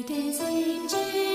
雨的季节。